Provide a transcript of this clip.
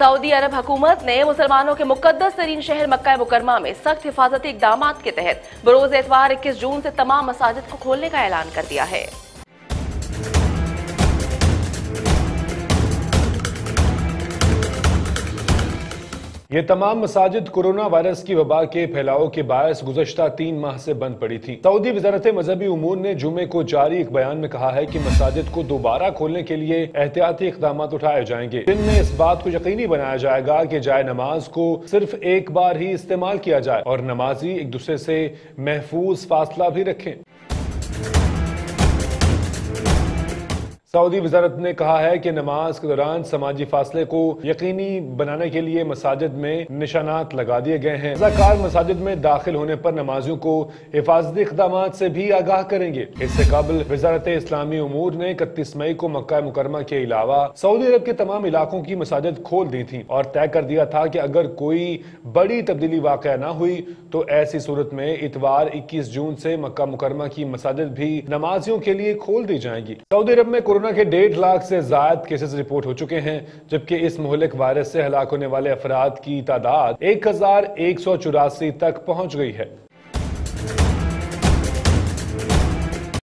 Saudi अरब हुकूमत ने मुसलमानों के मुकदस तरीन शहर मक्का मुकरमा में सख्त हिफाजती इकदाम के तहत बरोज एतवार इक्कीस जून से तमाम मसाजिद को खोलने का ऐलान कर दिया है। ये तमाम मसाजिद कोरोना वायरस की वबा के फैलाव के बायस गुजशत तीन माह से बंद पड़ी थी। सऊदी वजारत मजहबी उमूर ने जुमे को जारी एक बयान में कहा है की मसाजिद को दोबारा खोलने के लिए एहतियाती इकदाम उठाए जाएँगे। जिनमें इस बात को यकीनी बनाया जाएगा की जाए नमाज़ को सिर्फ़ एक बार ही इस्तेमाल किया जाए और नमाजी एक दूसरे से महफूज फासला भी रखें। सऊदी वजारत ने कहा है कि नमाज़ के दौरान समाजी फासले को यकीनी बनाने के लिए मसाजिद में निशानात लगा दिए गए हैं। रजाकार मसाजिद में दाखिल होने पर नमाजियों को हिफाजती इकदाम से भी आगाह करेंगे। इससे कबल वजारत इस्लामी उमूर ने इकतीस मई को मक्का मुकरमा के अलावा सऊदी अरब के तमाम इलाकों की मसाजिद खोल दी थी और तय कर दिया था कि अगर कोई बड़ी तब्दीली वाक़ न हुई तो ऐसी सूरत में इतवार इक्कीस जून से मक्का मुकरमा की मसाजिद भी नमाजियों के लिए खोल दी जाएँगी। सऊदी अरब में कोरोना के डेढ़ लाख से ज़्यादा केसेस रिपोर्ट हो चुके हैं, जबकि इस मोहलिक वायरस से हलाक होने वाले अफराद की तादाद एक हज़ार एक सौ चौरासी तक पहुँच गई है।